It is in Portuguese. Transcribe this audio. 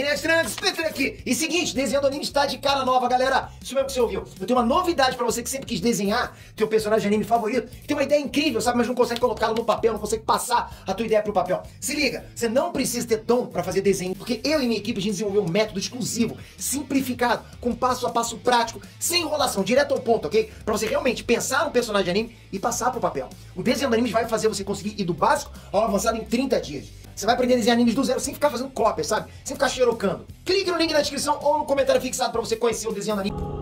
Next Trunks, Peter aqui. E seguinte, desenhando anime está de cara nova, galera. Isso mesmo que você ouviu. Eu tenho uma novidade pra você que sempre quis desenhar teu personagem anime favorito. Tem uma ideia incrível, sabe? Mas não consegue colocá-lo no papel, não consegue passar a tua ideia pro papel. Se liga, você não precisa ter dom pra fazer desenho, porque eu e minha equipe a gente desenvolveu um método exclusivo, simplificado, com passo a passo prático, sem enrolação, direto ao ponto, ok? Pra você realmente pensar no personagem anime e passar pro papel. O desenho anime vai fazer você conseguir ir do básico ao avançado em 30 dias. Você vai aprender a desenhar animes do zero sem ficar fazendo cópia, sabe? Sem ficar xerocando. Clique no link na descrição ou no comentário fixado para você conhecer o desenho do anime.